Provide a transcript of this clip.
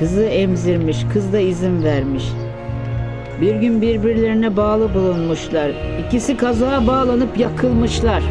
Kızı emzirmiş, kız da izin vermiş. Bir gün birbirlerine bağlı bulunmuşlar. İkisi kazığa bağlanıp yakılmışlar.